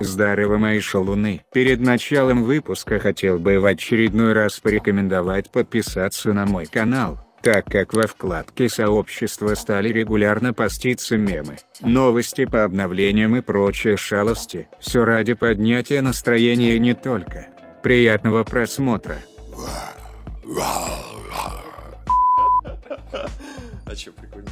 Здорово мои шалуны. Перед началом выпуска хотел бы в очередной раз порекомендовать подписаться на мой канал, так как во вкладке сообщества стали регулярно поститься мемы, новости по обновлениям и прочие шалости. Все ради поднятия настроения и не только. Приятного просмотра. А чё, прикольно.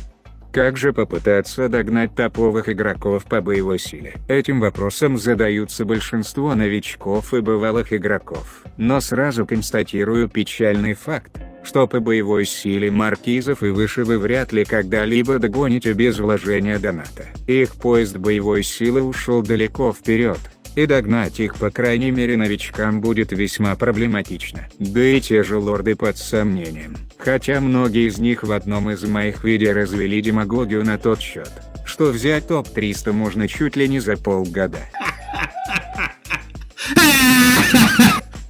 Как же попытаться догнать топовых игроков по боевой силе? Этим вопросом задаются большинство новичков и бывалых игроков. Но сразу констатирую печальный факт, что по боевой силе маркизов и выше вы вряд ли когда-либо догоните без вложения доната. Их поезд боевой силы ушел далеко вперед, и догнать их по крайней мере новичкам будет весьма проблематично. Да и те же лорды под сомнением. Хотя многие из них в одном из моих видео развели демагогию на тот счет, что взять топ-300 можно чуть ли не за полгода.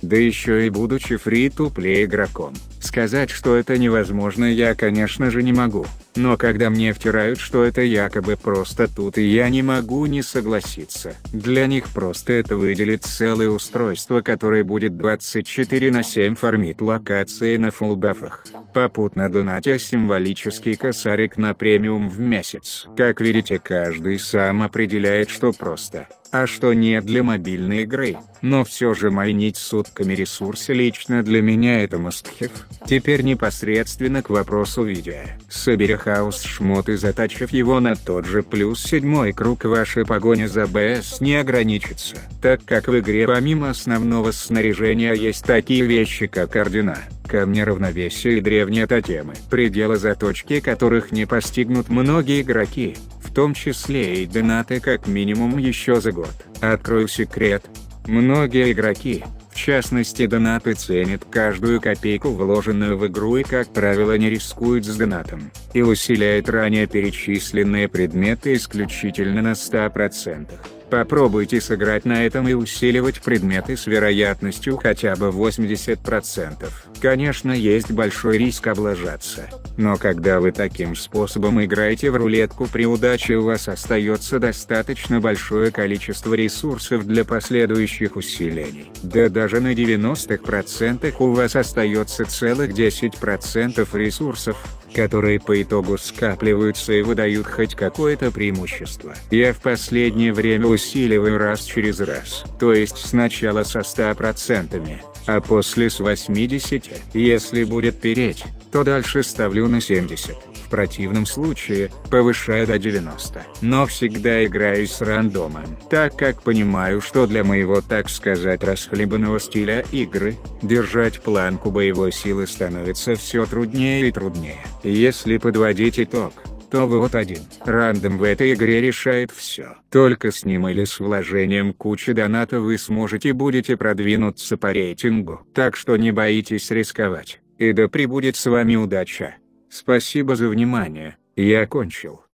Да еще и будучи фри-то-плей игроком. Сказать, что это невозможно я конечно же не могу. Но когда мне втирают, что это якобы просто тут и я не могу не согласиться. Для них просто это выделит целое устройство которое будет 24 на 7 фармить локации на фулбафах. Попутно донатя символический косарик на премиум в месяц. Как видите каждый сам определяет что просто, а что нет для мобильной игры. Но все же майнить сутками ресурсы лично для меня это must-have. Теперь непосредственно к вопросу видео. Собери хаос шмот и затачив его на тот же плюс седьмой круг ваша погоня за БС не ограничится, так как в игре помимо основного снаряжения есть такие вещи как ордена, камни равновесия и древние тотемы, пределы заточки которых не постигнут многие игроки, том числе и донаты как минимум еще за год. Открою секрет. Многие игроки, в частности донаты ценят каждую копейку вложенную в игру и как правило не рискуют с донатом, и усиляют ранее перечисленные предметы исключительно на 100%. Попробуйте сыграть на этом и усиливать предметы с вероятностью хотя бы 80%. Конечно есть большой риск облажаться, но когда вы таким способом играете в рулетку при удаче у вас остается достаточно большое количество ресурсов для последующих усилений. Да даже на 90% у вас остается целых 10% ресурсов, которые по итогу скапливаются и выдают хоть какое-то преимущество. Я в последнее время усиливаю раз через раз, то есть сначала со 100%, а после с 80, если будет переть, то дальше ставлю на 70, в противном случае, повышаю до 90. Но всегда играю с рандомом, так как понимаю, что для моего так сказать расхлебанного стиля игры, держать планку боевой силы становится все труднее и труднее. Если подводить итог, то вот один. Рандом в этой игре решает все. Только с ним или с вложением кучи доната вы сможете будете продвинуться по рейтингу. Так что не боитесь рисковать. И да пребудет с вами удача. Спасибо за внимание, я кончил.